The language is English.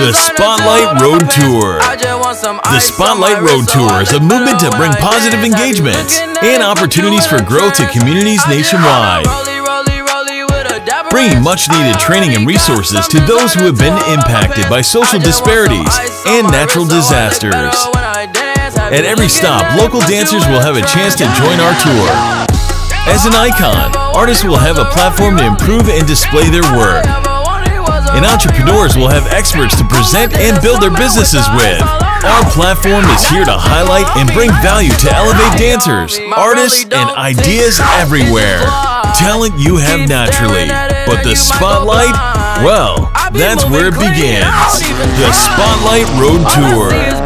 The Spotlight Road Tour. The Spotlight Road Tour is a movement to bring positive engagements and opportunities for growth to communities nationwide. Bringing much needed training and resources to those who have been impacted by social disparities and natural disasters. At every stop, local dancers will have a chance to join our tour. As an icon, artists will have a platform to improve and display their work. And entrepreneurs will have experts to present and build their businesses with. Our platform is here to highlight and bring value to elevate dancers, artists, and ideas everywhere. Talent you have naturally, but the spotlight, well, that's where it begins. The Spotlight Road Tour.